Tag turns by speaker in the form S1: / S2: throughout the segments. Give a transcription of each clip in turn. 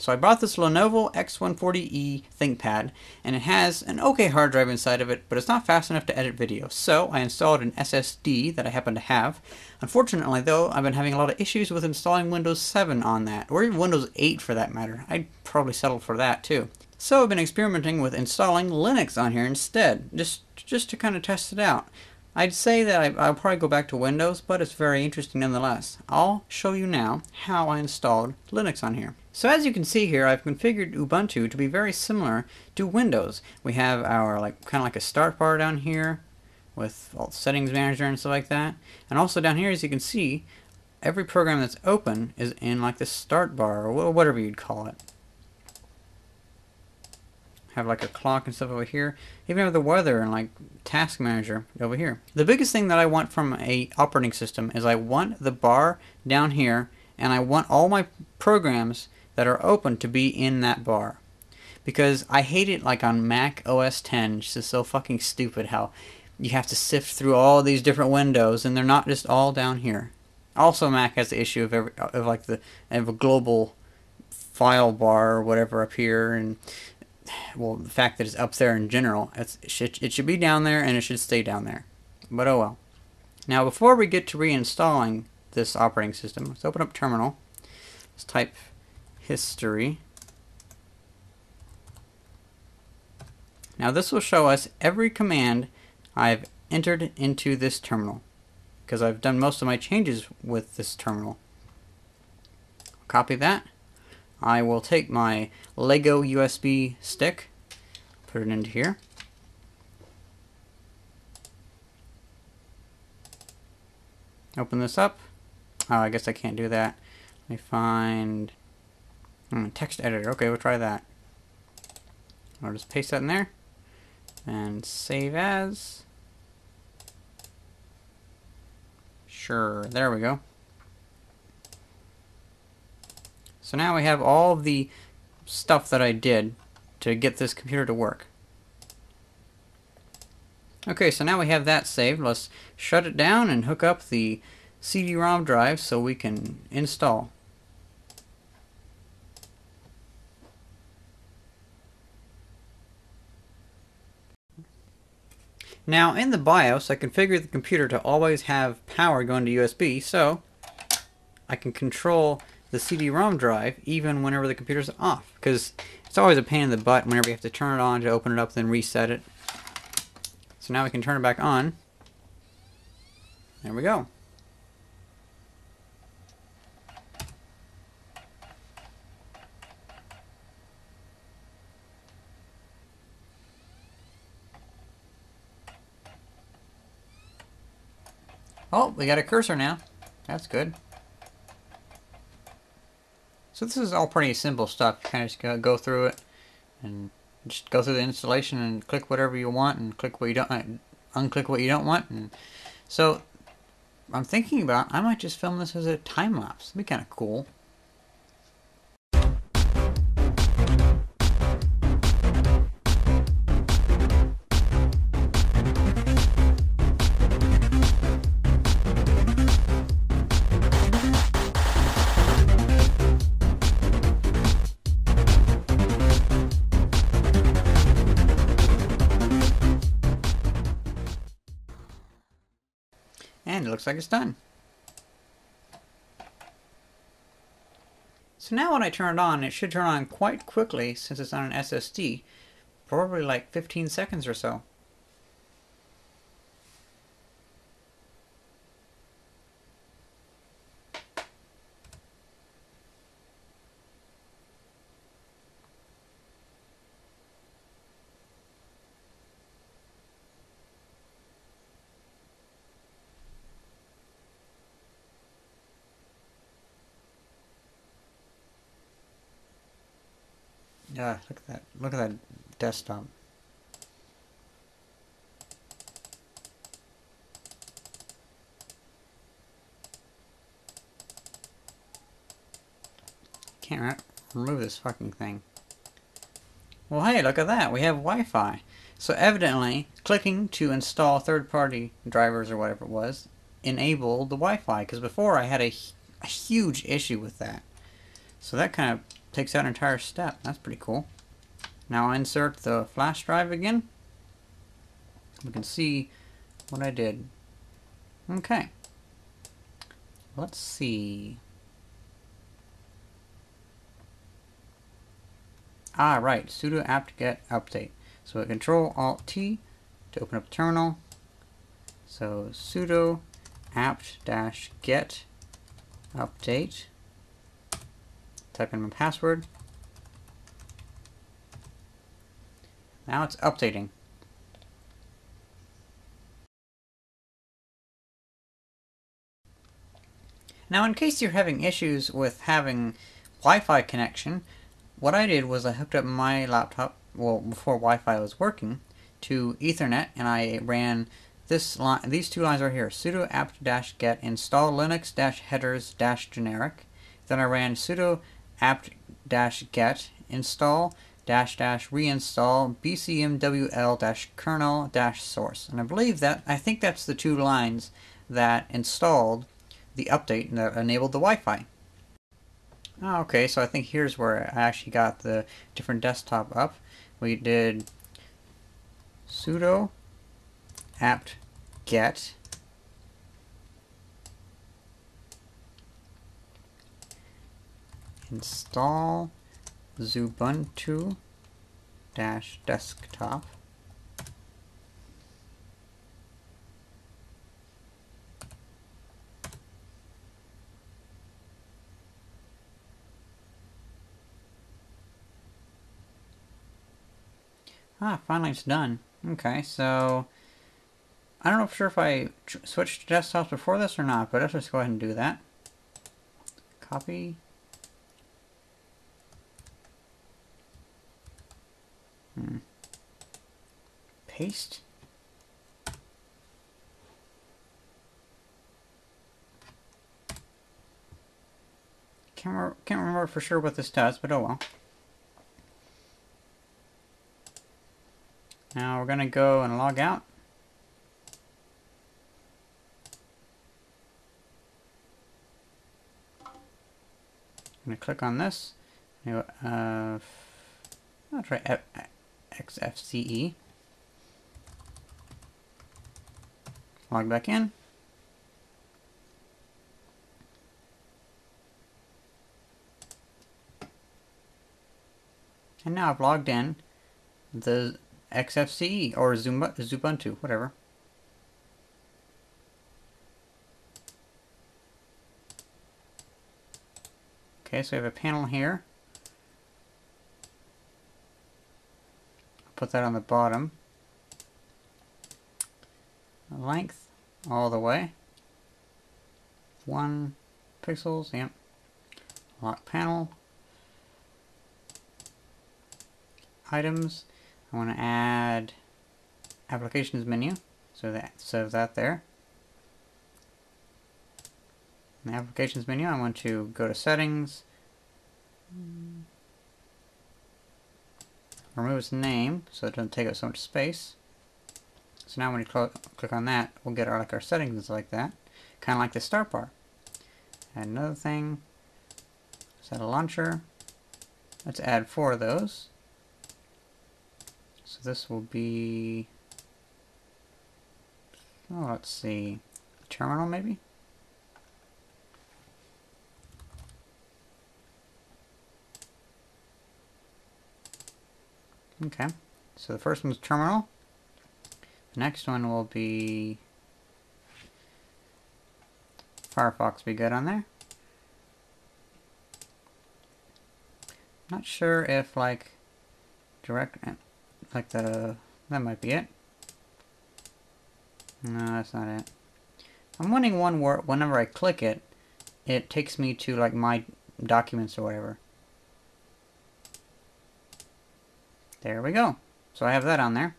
S1: So I bought this Lenovo X140E ThinkPad, and it has an okay hard drive inside of it, but it's not fast enough to edit video. So I installed an SSD that I happen to have. Unfortunately, though, I've been having a lot of issues with installing Windows 7 on that, or even Windows 8 for that matter. I'd probably settle for that too. So I've been experimenting with installing Linux on here instead, just just to kind of test it out. I'd say that I, will probably go back to Windows, but it's very interesting nonetheless. I'll show you now how I installed Linux on here. So as you can see here, I've configured Ubuntu to be very similar to Windows. We have our like kind of like a start bar down here with all settings manager and stuff like that. And also down here, as you can see, every program that's open is in like the start bar or whatever you'd call it have like a clock and stuff over here. Even have the weather and like task manager over here. The biggest thing that I want from a operating system is I want the bar down here and I want all my programs that are open to be in that bar. Because I hate it like on Mac OS 10, it's just so fucking stupid how you have to sift through all these different windows and they're not just all down here. Also Mac has the issue of every of like the of a global file bar or whatever up here and well, the fact that it's up there in general, it should, it should be down there and it should stay down there. But oh well. Now, before we get to reinstalling this operating system, let's open up Terminal. Let's type history. Now, this will show us every command I've entered into this terminal because I've done most of my changes with this terminal. Copy that. I will take my Lego USB stick, put it into here. Open this up. Oh, I guess I can't do that. Let me find hmm, text editor. Okay, we'll try that. I'll just paste that in there and save as. Sure, there we go. So now we have all the stuff that I did to get this computer to work. Okay, so now we have that saved. Let's shut it down and hook up the CD-ROM drive so we can install. Now in the BIOS I configured the computer to always have power going to USB so I can control the CD-ROM drive even whenever the computer's off because it's always a pain in the butt whenever you have to turn it on to open it up then reset it. So now we can turn it back on. There we go. Oh, we got a cursor now. That's good. So this is all pretty simple stuff. You kind of just go, through it and just go through the installation and click whatever you want and click what you don't, uh, unclick what you don't want. And so I'm thinking about I might just film this as a time lapse. It'd be kind of cool. Looks like it's done. So now when I turn it on, it should turn on quite quickly since it's on an SSD. Probably like 15 seconds or so. Yeah, look at that. Look at that desktop. Can't remove this fucking thing. Well, hey, look at that. We have Wi-Fi. So evidently, clicking to install third-party drivers or whatever it was enabled the Wi-Fi. Because before I had a, a huge issue with that. So that kind of takes out an entire step. That's pretty cool. Now I insert the flash drive again. We can see what I did. Okay. Let's see. Ah, right. sudo apt-get update. So control alt T to open up terminal. So sudo apt-get update. Type in my password. Now it's updating. Now in case you're having issues with having Wi-Fi connection, what I did was I hooked up my laptop, well before Wi-Fi was working, to Ethernet and I ran this line, these two lines right here, sudo apt-get install linux-headers-generic. Then I ran sudo apt-get install dash dash reinstall bcmwl dash kernel dash source. And I believe that, I think that's the two lines that installed the update and that enabled the Wi-Fi. Oh, okay, so I think here's where I actually got the different desktop up. We did sudo apt install Xubuntu dash desktop Ah, finally it's done. Okay, so I don't know for sure if I switched to desktops before this or not, but let's just go ahead and do that. Copy. Paste. Can't, can't remember for sure what this does, but oh well. Now we're going to go and log out. I'm going to click on this. Uh, I'll try F XFCE. Log back in. And now I've logged in. The XFCE or Zumba, Xubuntu, whatever. Okay, so we have a panel here. Put that on the bottom. Length all the way. One pixels, yep. Lock panel. Items. I want to add applications menu, so that so that there. In the applications menu, I want to go to settings, remove its name so it doesn't take up so much space. So now when you cl click on that, we'll get our like our settings like that, kind of like the start bar. Add another thing. Set a launcher. Let's add four of those. So this will be, oh, let's see, terminal maybe? Okay, so the first one's terminal. The next one will be Firefox be good on there. Not sure if like direct eh, like the, that might be it. No, that's not it. I'm wanting one where whenever I click it, it takes me to like my documents or whatever. There we go. So I have that on there.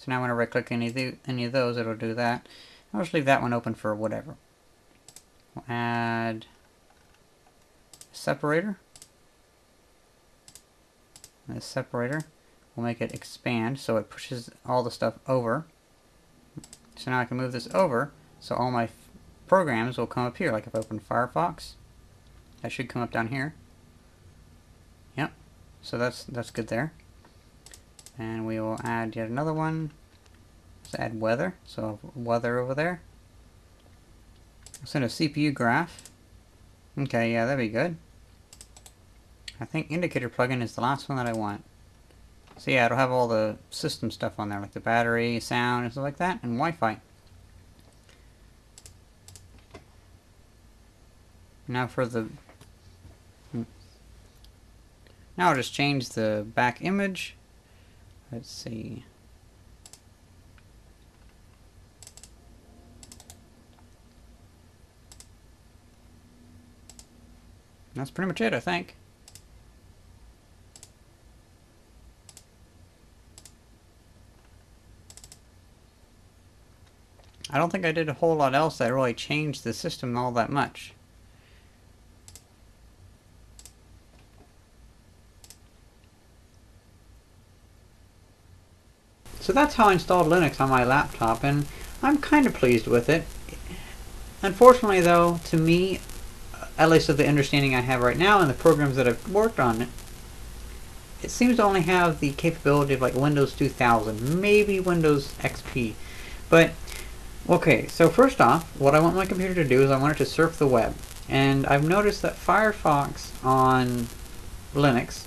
S1: So now when I right click any of, the, any of those, it'll do that. I'll just leave that one open for whatever. We'll add separator. This separator we'll make it expand so it pushes all the stuff over. So now I can move this over so all my programs will come up here. Like if I open Firefox, that should come up down here. Yep. So that's that's good there. And we will add yet another one. Let's add weather. So weather over there. Send a CPU graph. Okay, yeah, that'd be good. I think indicator plugin is the last one that I want. So yeah, it'll have all the system stuff on there, like the battery, sound, and stuff like that, and Wi-Fi. Now for the... Hmm. Now I'll just change the back image. Let's see. That's pretty much it, I think. I don't think I did a whole lot else that really changed the system all that much. So that's how I installed Linux on my laptop, and I'm kind of pleased with it. Unfortunately, though, to me, at least of the understanding I have right now and the programs that I've worked on, it seems to only have the capability of like Windows 2000, maybe Windows XP. But, okay, so first off, what I want my computer to do is I want it to surf the web. And I've noticed that Firefox on Linux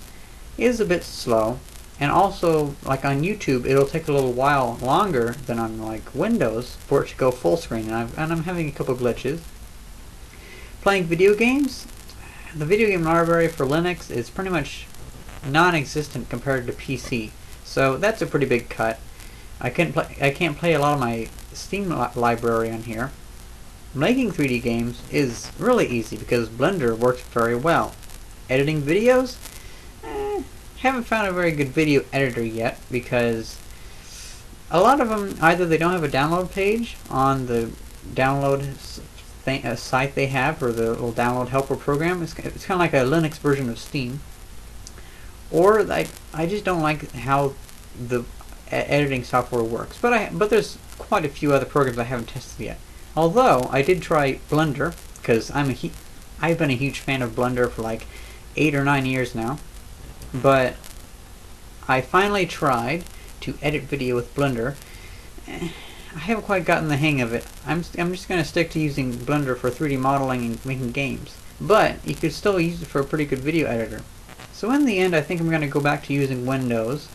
S1: is a bit slow, and also, like on YouTube, it'll take a little while longer than on like Windows for it to go full screen, and, i am having a couple glitches. Playing video games, the video game library for Linux is pretty much non-existent compared to PC, so that's a pretty big cut. I can't play. I can't play a lot of my Steam li library on here. Making 3D games is really easy because Blender works very well. Editing videos, eh, haven't found a very good video editor yet because a lot of them either they don't have a download page on the download uh, site they have or the little download helper program. It's, it's kind of like a Linux version of Steam. Or I, I just don't like how the editing software works. But I but there's quite a few other programs I haven't tested yet. Although I did try Blender because I'm a I've been a huge fan of Blender for like eight or nine years now. But I finally tried to edit video with Blender. Eh, I haven't quite gotten the hang of it. I'm, I'm just going to stick to using Blender for 3D modeling and making games. But you could still use it for a pretty good video editor. So in the end, I think I'm going to go back to using Windows.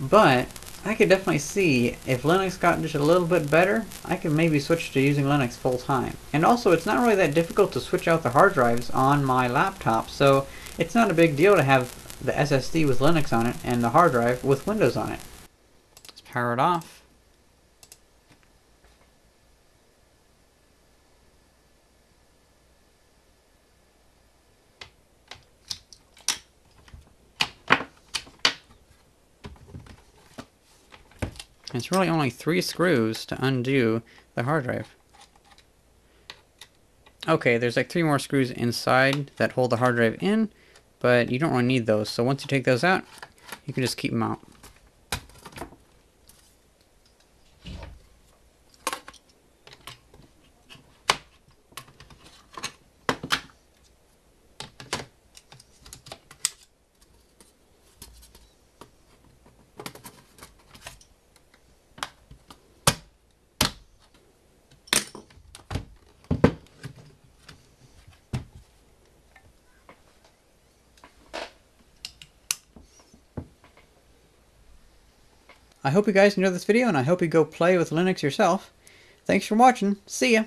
S1: But I could definitely see if Linux got just a little bit better, I could maybe switch to using Linux full time. And also, it's not really that difficult to switch out the hard drives on my laptop, so it's not a big deal to have the SSD with Linux on it and the hard drive with Windows on it. Let's power it off. It's really only three screws to undo the hard drive. Okay, there's like three more screws inside that hold the hard drive in, but you don't really need those. So once you take those out, you can just keep them out. I hope you guys enjoyed this video, and I hope you go play with Linux yourself. Thanks for watching. See ya!